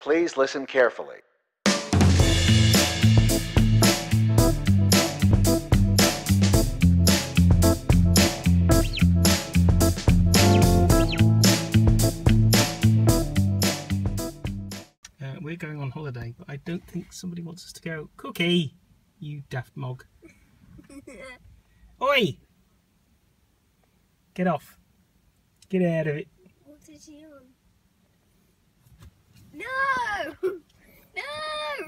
Please listen carefully. Uh, we're going on holiday, but I don't think somebody wants us to go. Cookie, you daft mog. Oi! Get off. Get out of it. What is he on? No! No!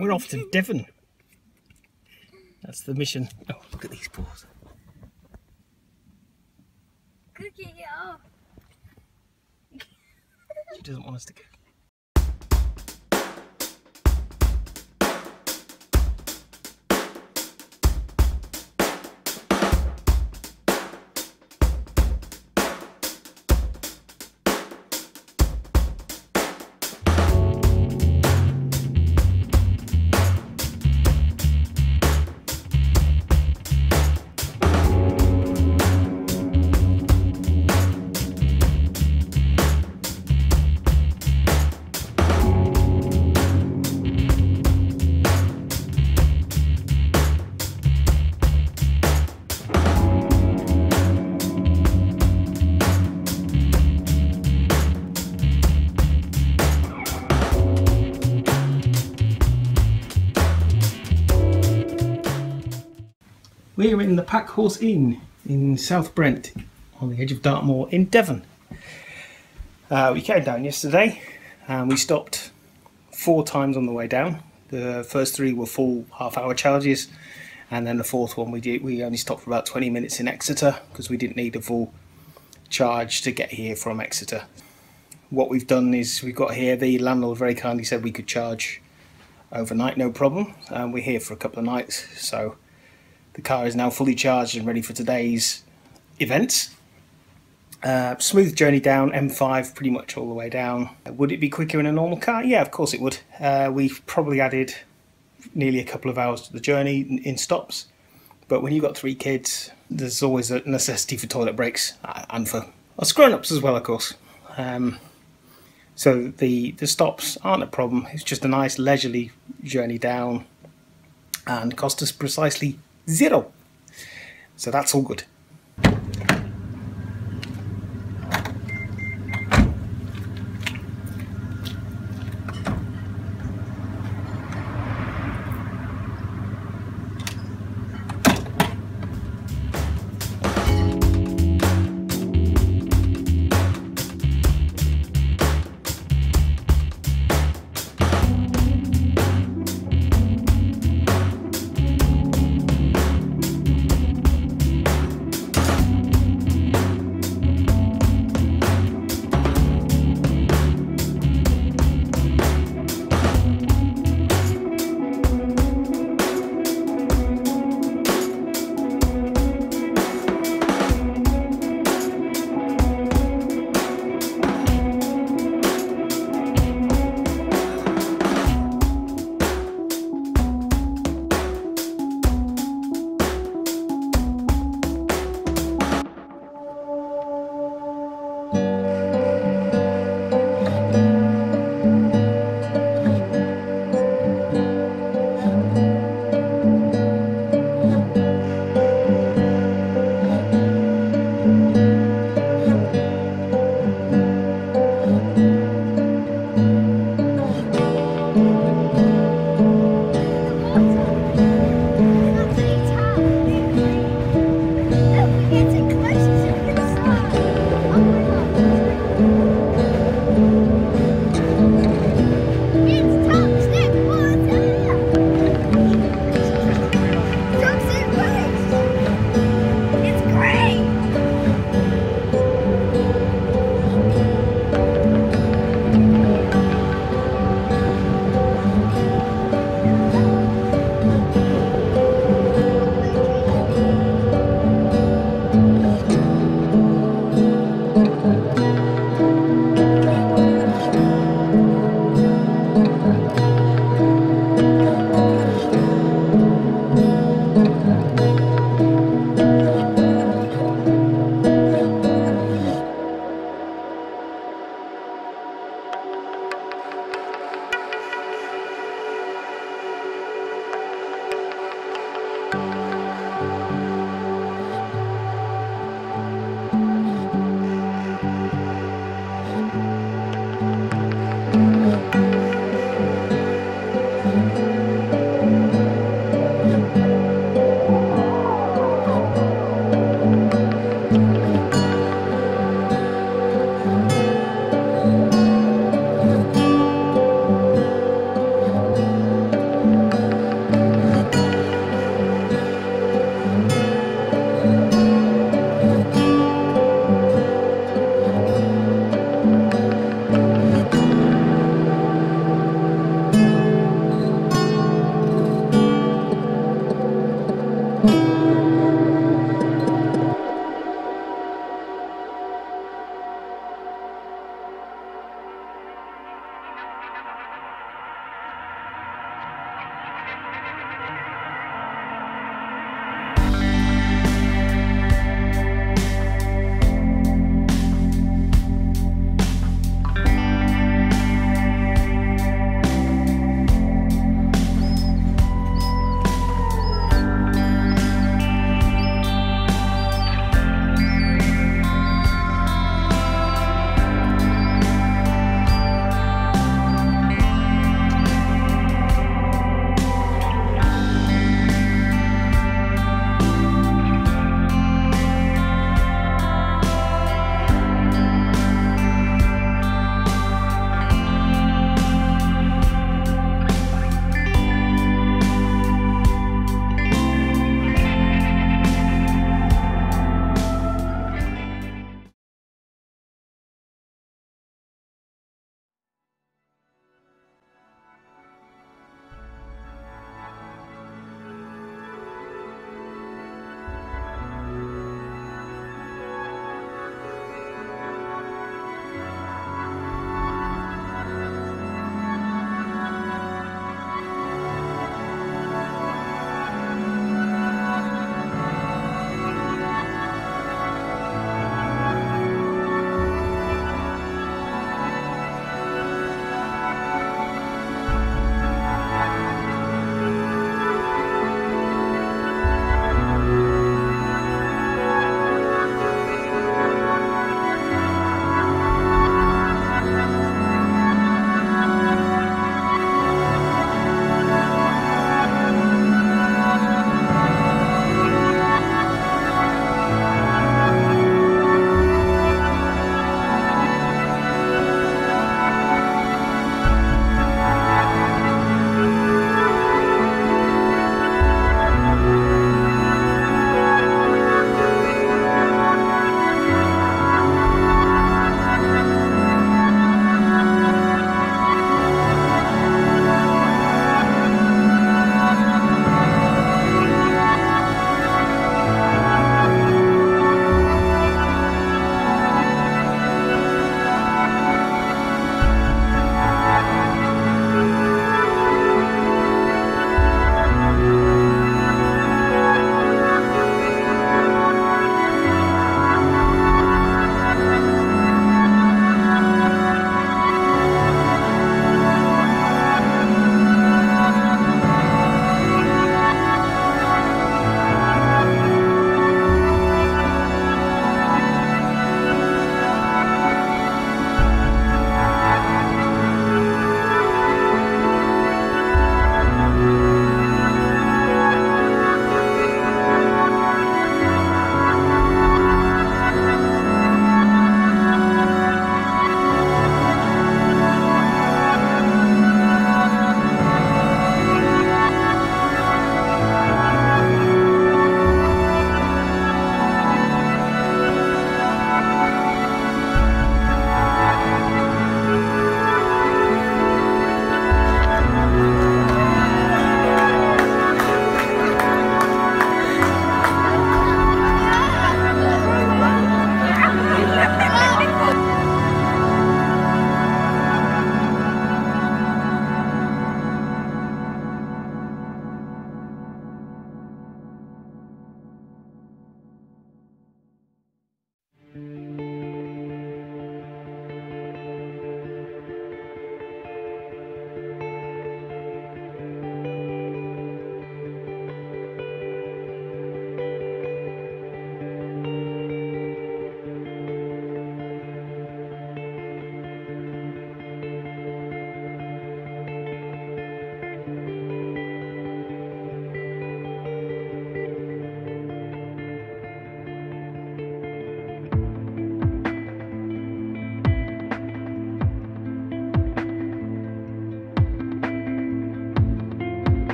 We're off to Devon. That's the mission. Oh, look at these paws. Cookie, get off. She doesn't want us to go. We're in the Pack Horse Inn in South Brent on the edge of Dartmoor in Devon. Uh, we came down yesterday and we stopped four times on the way down. The first three were full half hour charges, and then the fourth one we did we only stopped for about 20 minutes in Exeter because we didn't need a full charge to get here from Exeter. What we've done is we've got here, the landlord very kindly said we could charge overnight, no problem, and we're here for a couple of nights, so the car is now fully charged and ready for today's event. Uh, smooth journey down M5 pretty much all the way down. Would it be quicker in a normal car? Yeah, of course it would. Uh, we've probably added nearly a couple of hours to the journey in, in stops. But when you've got three kids, there's always a necessity for toilet breaks uh, and for us grown ups as well, of course. Um, so the, the stops aren't a problem. It's just a nice leisurely journey down and cost us precisely zero. So that's all good.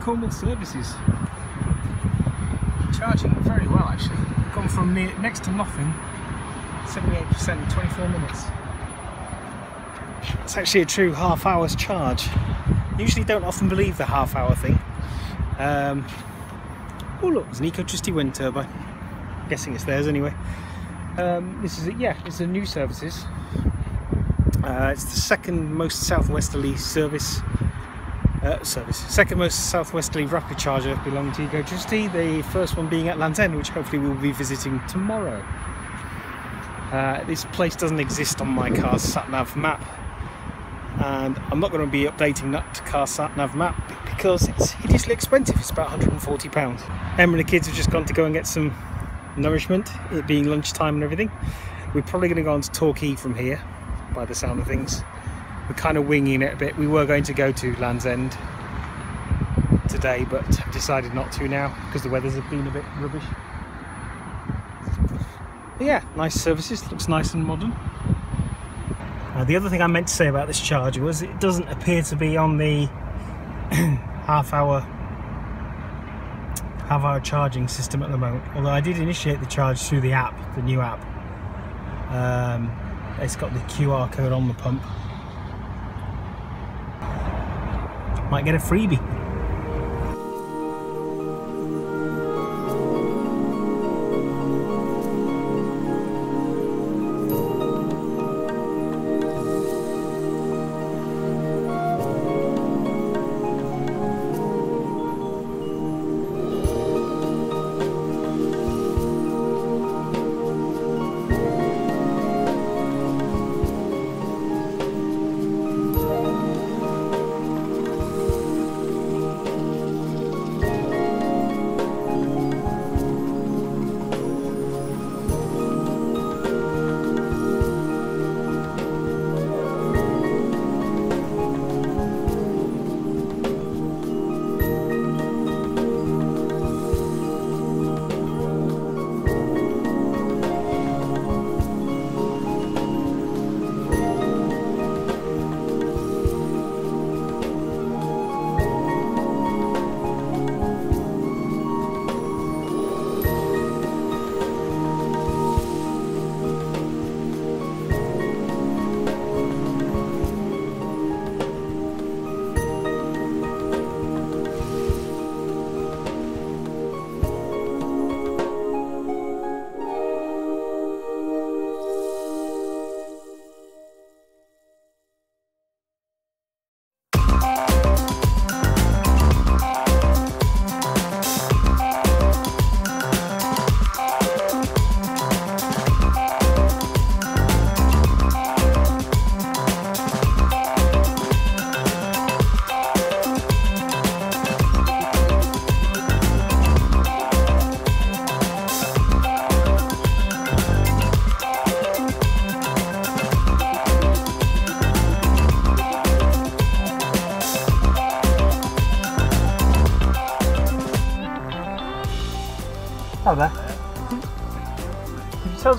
Cornwall services. Charging very well actually. Gone from near, next to nothing, 78% in 24 minutes. It's actually a true half hour's charge. Usually don't often believe the half hour thing. Um, oh look, there's an Ecotricity wind turbine. guessing it's theirs anyway. Um, this is, a, yeah, it's a new services. Uh, it's the second most southwesterly service uh, service. Second most southwesterly rapid charger belonging to Ecotricity. The first one being at Land's End, which hopefully we'll be visiting tomorrow. Uh, this place doesn't exist on my car's sat nav map, and I'm not going to be updating that car sat nav map because it's hideously expensive. It's about 140 pounds. Emma and the kids have just gone to go and get some nourishment, it being lunchtime and everything. We're probably going to go on to Torquay from here, by the sound of things we're kind of winging it a bit. We were going to go to Land's End today, but decided not to now because the weather's been a bit rubbish. But yeah, nice services, looks nice and modern. Uh, the other thing I meant to say about this charger was it doesn't appear to be on the half hour half hour charging system at the moment. Although I did initiate the charge through the app, the new app. Um, it's got the QR code on the pump might get a freebie.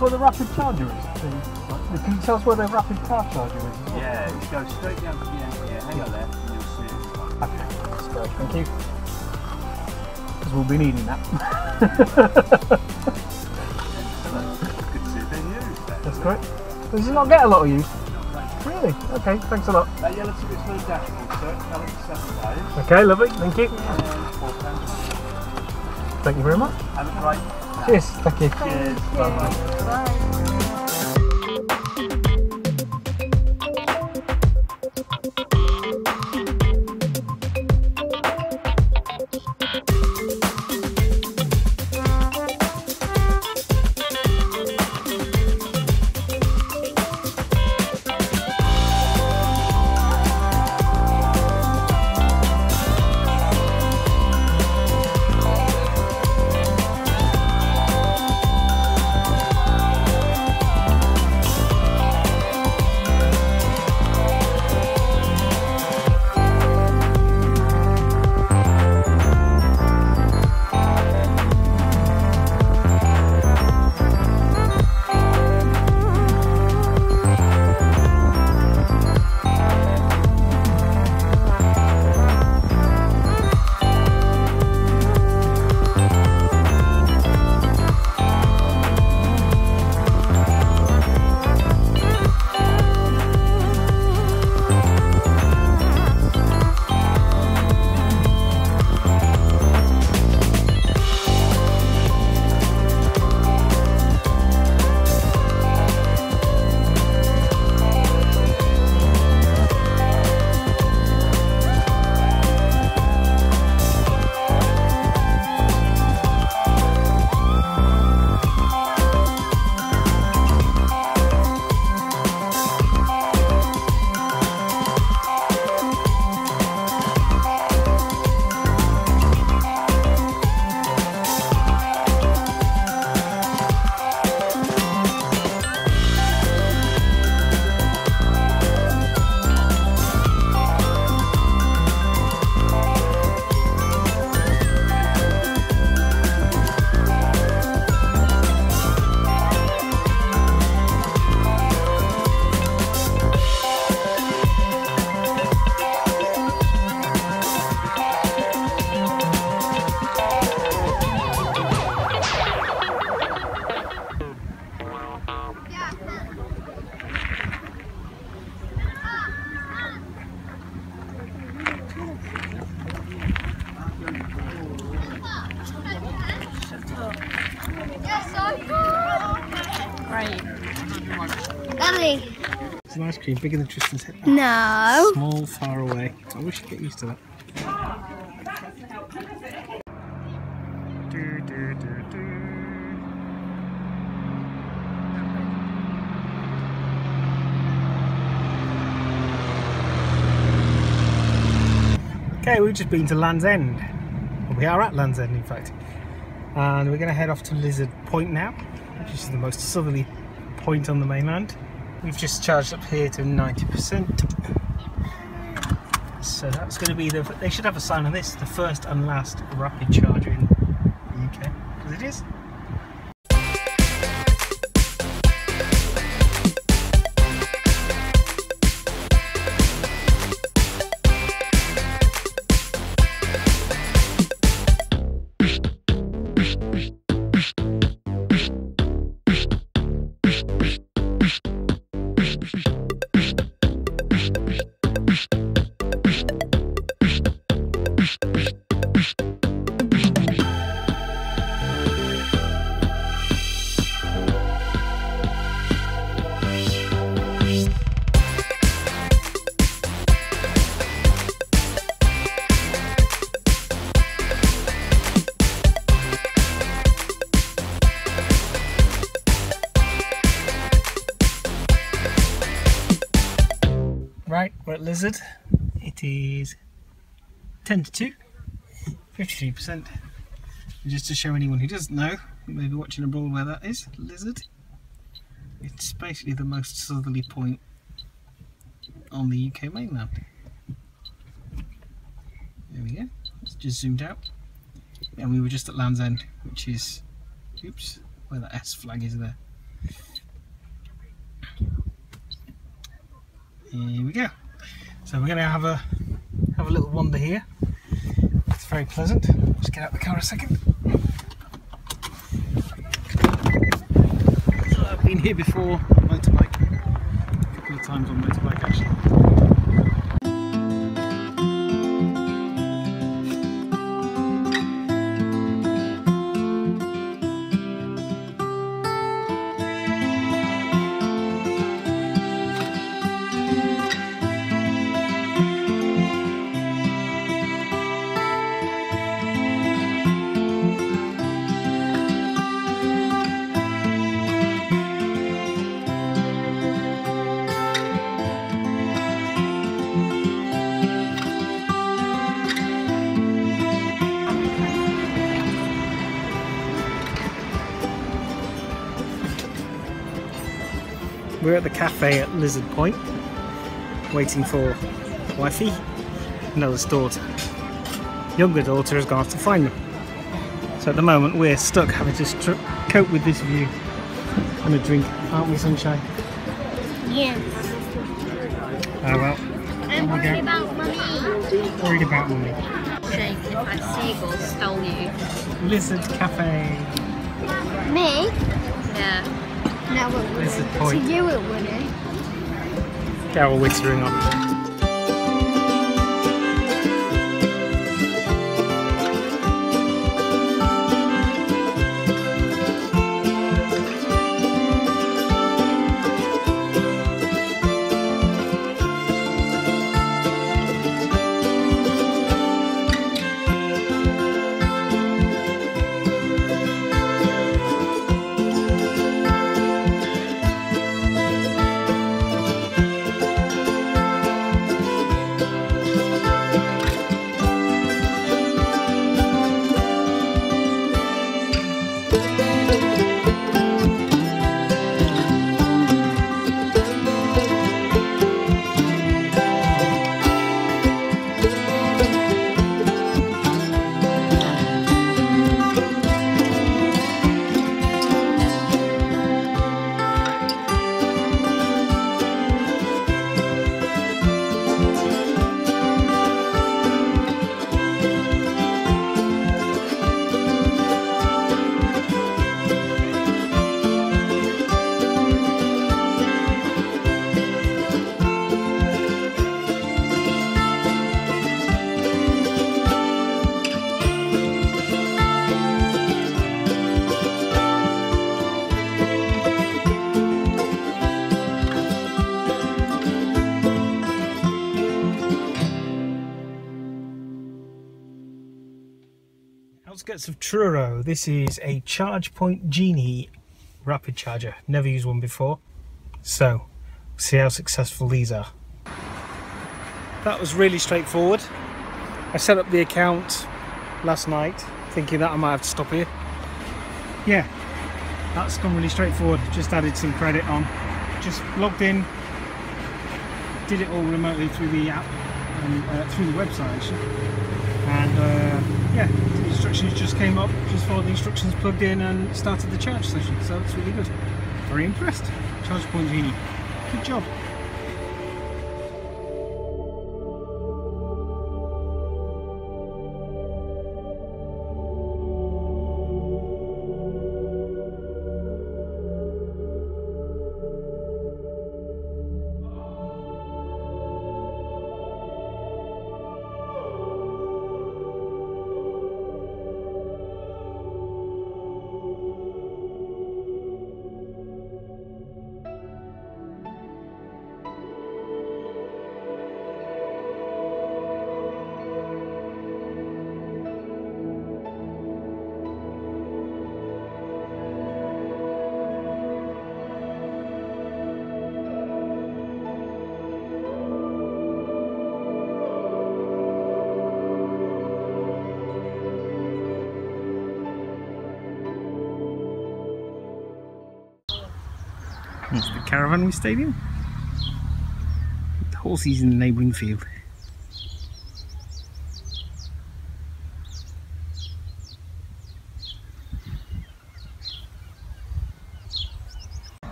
Us where the rapid charger is? please? Can you tell us where the rapid car charger is? Yeah, you go straight down to the end here, hang on there, and you'll see it. Okay, that's great, thank you. Because we'll be needing that. Good to see it being used there. that's great. Does it not get a lot of use? Really? Okay, thanks a lot. Uh, that yellow ticket's for the dashboard, sir. Now it's seven days. Okay, lovely, thank you. And four pounds. Thank you very much. Have a great Cheers, thank an ice cream bigger than Tristan's head. No. Small, far away. I wish you'd get used to that. Do, do, do, do. Okay, we've just been to Land's End. Well, we are at Land's End, in fact. And we're going to head off to Lizard Point now, which is the most southerly point on the mainland. We've just charged up here to 90%. So that's going to be the. They should have a sign on this: the first and last rapid charger in the UK, because it is. It is 10 to 2, 53%. Just to show anyone who doesn't know, maybe may be watching abroad where that is, Lizard. It's basically the most southerly point on the UK mainland. There we go, it's just zoomed out. And we were just at Land's End, which is, oops, where the S flag is there. Here we go. So we're going to have a have a little wander here. It's very pleasant. Just get out the car a second. I've been here before on motorbike. A couple of times on motorbike actually. Cafe at Lizard Point, waiting for wifey eldest daughter. Younger daughter has gone off to find them. So at the moment we're stuck having to cope with this view and a drink, aren't we, Sunshine? Yes. Oh well, I'm go. worried about money. worried about mummy. Jake, if a seagull stole you. Lizard Cafe. Me? Yeah. No, it wouldn't. To you it wouldn't. Carol whittering on. Truro. This is a ChargePoint Genie rapid charger. Never used one before. So, see how successful these are. That was really straightforward. I set up the account last night thinking that I might have to stop here. Yeah, that's gone really straightforward. Just added some credit on. Just logged in, did it all remotely through the app and uh, through the website actually. And uh, yeah, instructions just came up, just followed the instructions, plugged in and started the charge session. So it's really good. Very impressed. ChargePoint Genie. Good job. It's the Caravan we stayed in. The horses in the neighbouring field.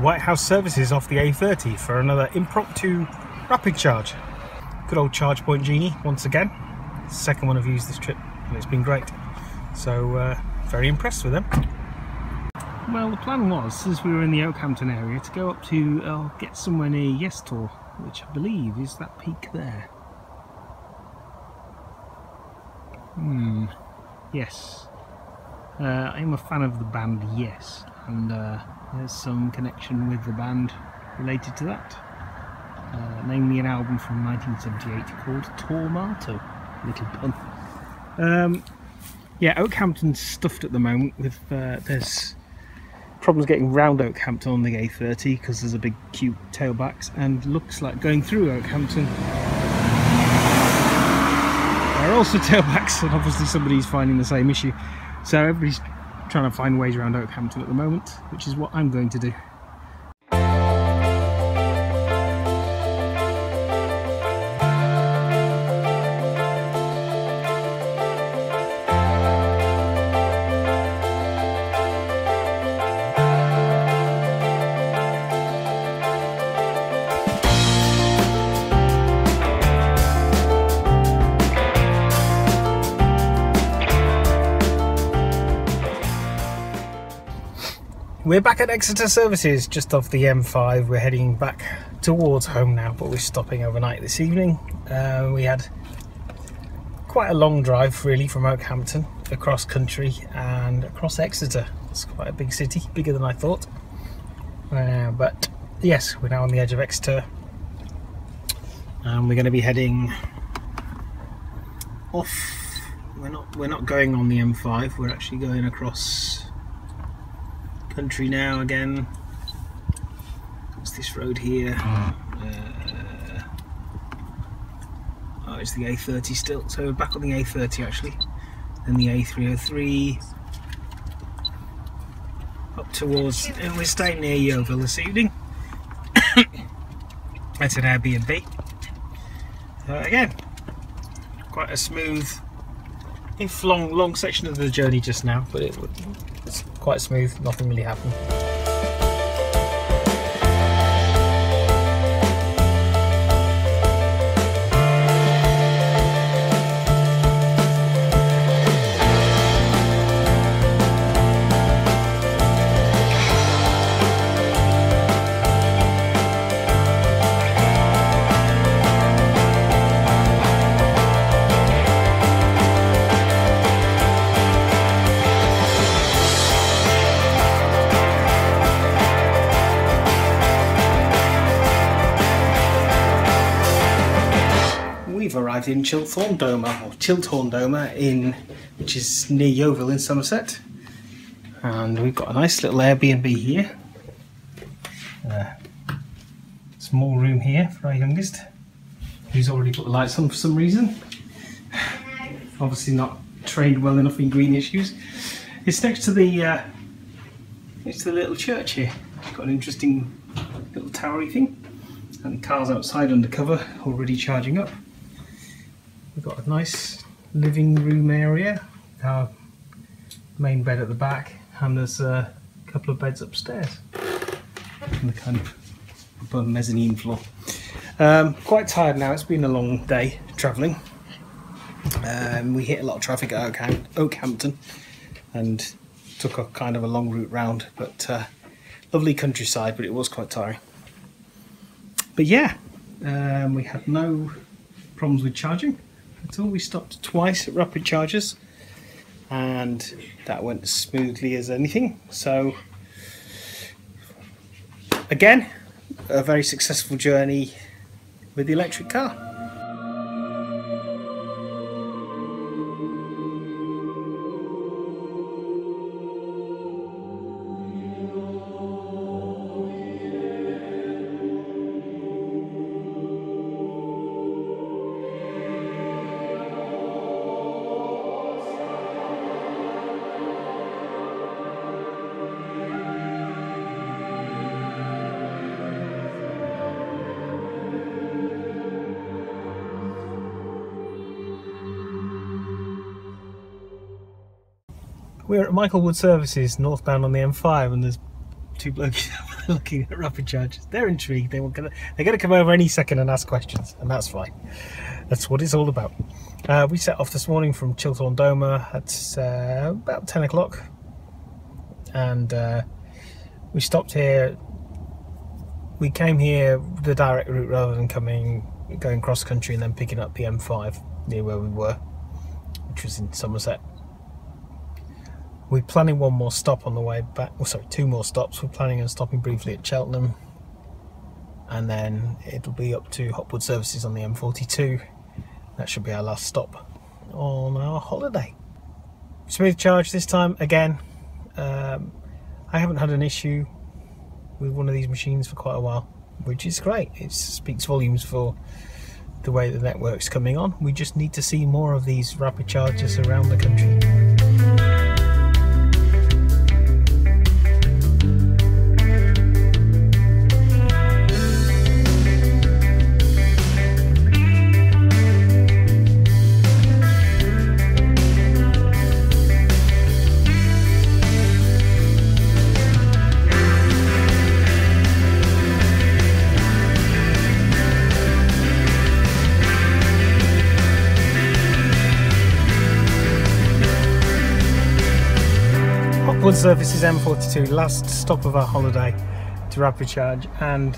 White House services off the A30 for another impromptu rapid charge. Good old ChargePoint Genie once again. Second one I've used this trip and it's been great. So uh, very impressed with them. Well, the plan was, since we were in the Okehampton area, to go up to uh, get somewhere near Yes Tor, which I believe is that peak there. Hmm. Yes. Uh, I'm a fan of the band Yes, and uh, there's some connection with the band related to that. Uh, namely, an album from 1978 called Tormato. Little pun. Um, yeah, Okehampton's stuffed at the moment with uh, there's problems getting round Okehampton on the A30 because there's a big cute tailbacks and looks like going through Okehampton. There are also tailbacks and obviously somebody's finding the same issue. So everybody's trying to find ways around Okehampton at the moment which is what I'm going to do We're back at Exeter Services, just off the M5. We're heading back towards home now, but we're stopping overnight this evening. Uh, we had quite a long drive, really, from Okehampton across country and across Exeter. It's quite a big city, bigger than I thought. Uh, but yes, we're now on the edge of Exeter, and we're going to be heading off. We're not. We're not going on the M5. We're actually going across country now again. What's this road here? Uh, oh, it's the A30 still. So we're back on the A30 actually. Then the A303. Up towards, and we're staying near Yeovil this evening. That's an Airbnb. Uh, again, quite a smooth, if long, long section of the journey just now, but it quite smooth, nothing really happened. In Chilthorne Domer, or Chilthorne Domer, in which is near Yeovil in Somerset. And we've got a nice little Airbnb here. Uh, small room here for our youngest, who's already put the lights on for some reason. Obviously not trained well enough in green issues. It's next to the uh, next to the little church here. It's got an interesting little towery thing. And the car's outside undercover, already charging up. We've got a nice living room area, our main bed at the back, and there's a couple of beds upstairs. And the kind of above mezzanine floor. Um, quite tired now, it's been a long day travelling. Um, we hit a lot of traffic at Oakham- Okehampton and took a kind of a long route round, but uh, lovely countryside, but it was quite tiring. But yeah, um, we had no problems with charging all. We stopped twice at rapid chargers, and that went as smoothly as anything. So, again, a very successful journey with the electric car. Michaelwood Services, northbound on the M5, and there's two blokes looking at rapid charges. They're intrigued. They want gonna, they're going to come over any second and ask questions, and that's fine. That's what it's all about. Uh, we set off this morning from Chilthorne Domer at uh, about 10 o'clock, and uh, we stopped here. We came here the direct route rather than coming going cross country and then picking up the M5 near where we were, which was in Somerset. We're planning one more stop on the way back. Oh, sorry, two more stops. We're planning on stopping briefly at Cheltenham, and then it'll be up to Hopwood Services on the M42. That should be our last stop on our holiday. Smooth charge this time again. Um, I haven't had an issue with one of these machines for quite a while, which is great. It speaks volumes for the way the network's coming on. We just need to see more of these rapid chargers around the country. Hopwood Services M42, last stop of our holiday to rapid charge, and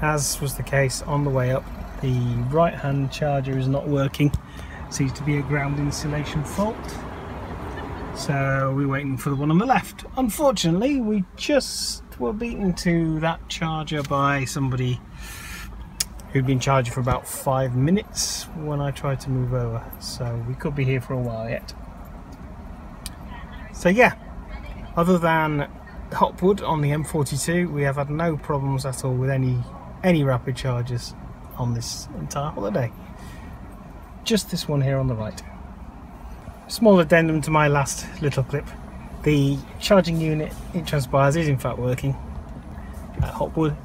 as was the case on the way up, the right hand charger is not working. Seems to be a ground insulation fault. So we're waiting for the one on the left. Unfortunately, we just were beaten to that charger by somebody who'd been charging for about five minutes when I tried to move over. So we could be here for a while yet. So yeah, other than Hopwood on the M42, we have had no problems at all with any any rapid chargers on this entire holiday. Just this one here on the right. Small addendum to my last little clip. The charging unit, it transpires, is in fact working at Hopwood.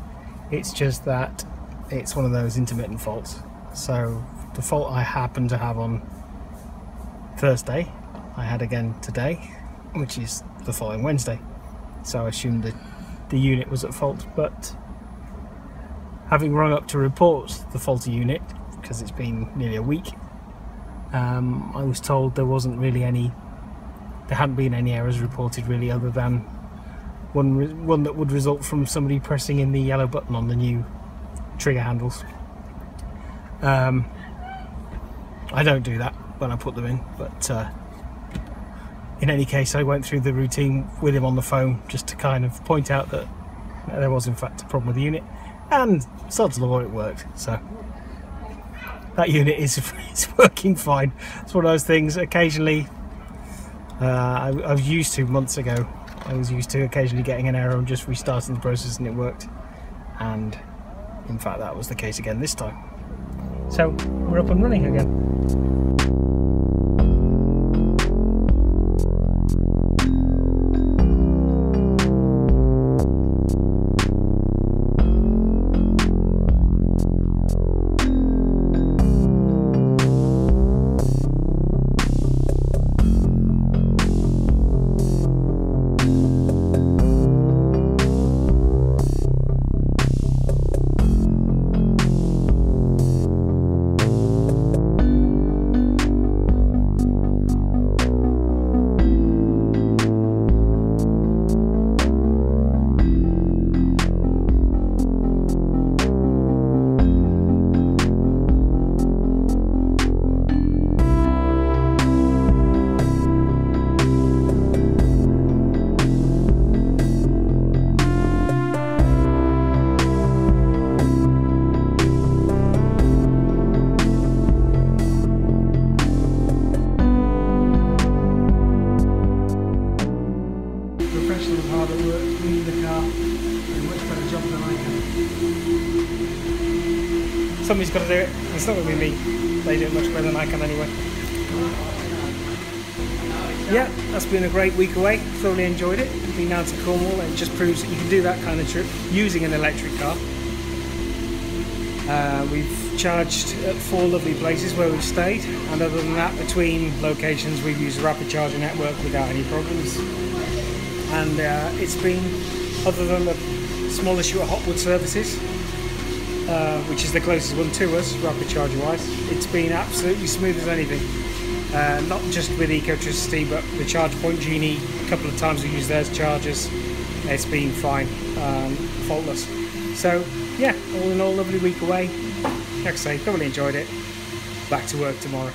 It's just that it's one of those intermittent faults. So the fault I happen to have on Thursday, I had again today, which is the following Wednesday. So I assumed that the unit was at fault, but having rung up to report the faulty unit, because it's been nearly a week, um, I was told there wasn't really any, there hadn't been any errors reported really, other than one one that would result from somebody pressing in the yellow button on the new trigger handles. Um, I don't do that when I put them in, but uh, in any case, I went through the routine with him on the phone just to kind of point out that there was in fact a problem with the unit, and sod's law, it worked. So that unit is, is working fine. It's one of those things. Occasionally, uh, I, I was used to months ago. I was used to occasionally getting an error and just restarting the process, and it worked. And in fact, that was the case again this time. So we're up and running again. Somebody's got to do it. It's not going to be me. They do it much better than I can anyway. Yeah, that's been a great week away. Thoroughly enjoyed it. Been down to Cornwall and it just proves that you can do that kind of trip using an electric car. Uh, we've charged at four lovely places where we've stayed, and other than that, between locations, we've used a rapid charging network without any problems. And uh, it's been, other than the small issue at Hopwood Services, uh, which is the closest one to us, rapid charging wise, it's been absolutely smooth as anything. Uh, not just with Ecotricity, but the Charge Point Genie, a couple of times we used theirs chargers, it's been fine, um, faultless. So, yeah, all in all, lovely week away. Like I say, thoroughly enjoyed it. Back to work tomorrow.